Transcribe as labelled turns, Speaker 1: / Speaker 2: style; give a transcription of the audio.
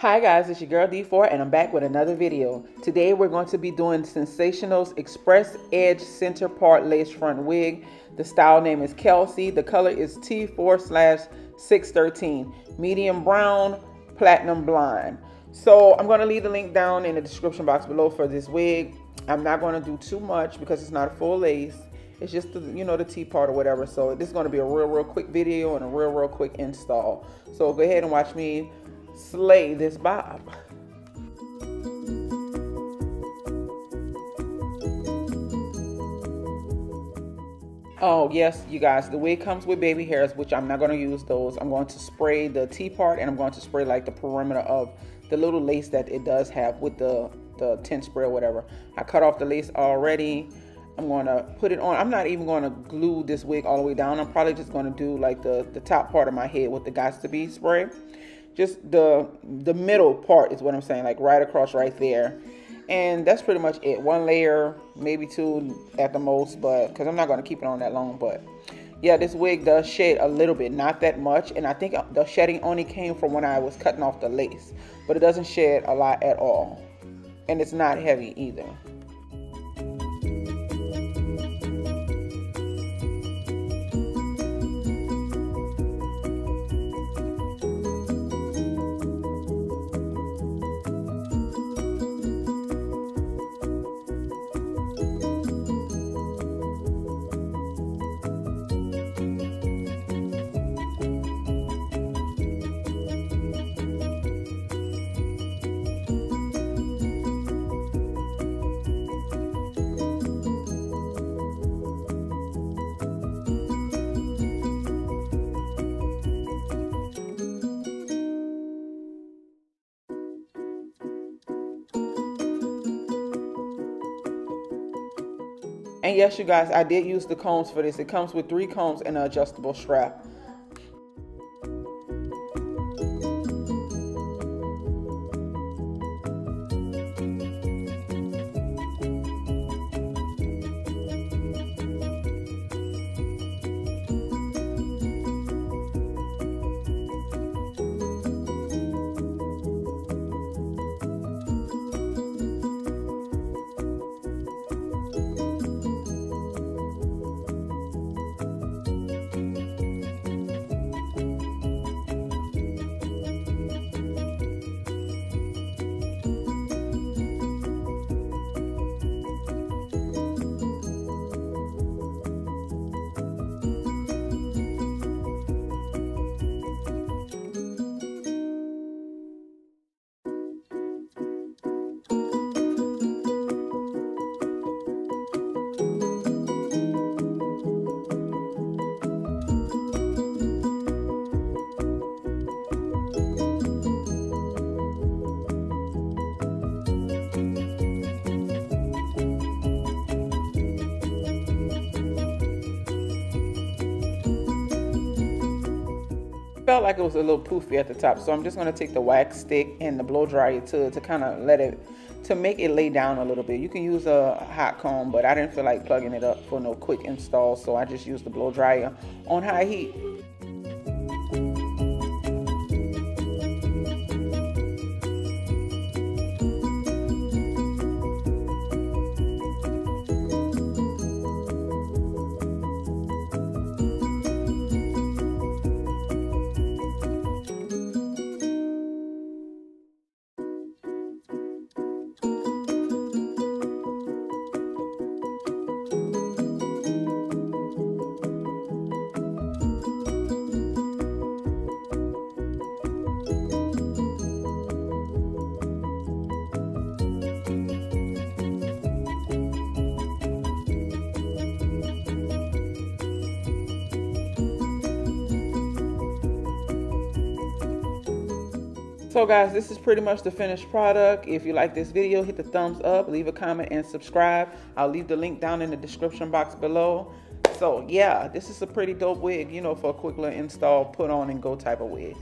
Speaker 1: Hi guys, it's your girl D. Forr and I'm back with another video. Today we're going to be doing Sensationnel's Empress Edge Center Part Lace Front Wig. The style name is Kelsey. The color is T4 slash 613. Medium brown, platinum blonde. So I'm going to leave the link down in the description box below for this wig. I'm not going to do too much because it's not a full lace. It's just the, you know, the T part or whatever. So this is going to be a real, real quick video and a real, real quick install. So go ahead and watch me slay this bob. Oh, yes, you guys, the wig comes with baby hairs, which I'm not going to use those. I'm going to spray the T part and I'm going to spray like the perimeter of the little lace that it does have with the, the tint spray or whatever. I cut off the lace already. I'm going to put it on. I'm not even going to glue this wig all the way down. I'm probably just going to do like the, the top part of my head with the Got2b spray just the the middle part is what I'm saying, like right across right there. And that's pretty much it. One layer, maybe two at the most, but because I'm not going to keep it on that long. But yeah, this wig does shed a little bit, not that much. And I think uh, the shedding only came from when I was cutting off the lace. But it doesn't shed a lot at all. And it's not heavy either. And yes, you guys, I did use the combs for this. It comes with three combs and an adjustable strap. Felt like it was a little poofy at the top. So I'm just going to take the wax stick and the blow dryer to, to kind of let it, to make it lay down a little bit. You can use a hot comb, but I didn't feel like plugging it up for no quick install. So I just used the blow dryer on high heat. So guys, this is pretty much the finished product. If you like this video, hit the thumbs up, leave a comment, and subscribe. I'll leave the link down in the description box below. So yeah, this is a pretty dope wig, you know, for a quick little install, put on and go type of wig.